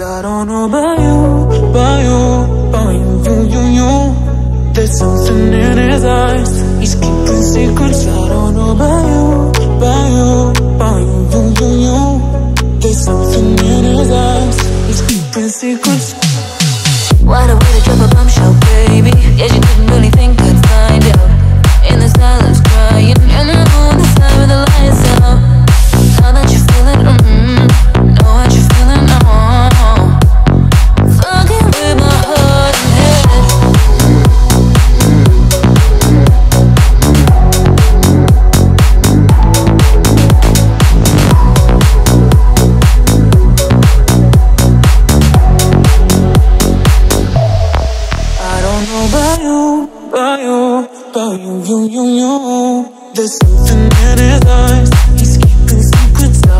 I don't know about you, about you, about you, you, you. There's something in his eyes. He's keeping secrets. I don't know about you, about you, about you, you, you. There's something in his eyes. He's keeping secrets. What a way to drop a bombshell, about you, you, you, you. There's something in his eyes. He's keeping secrets.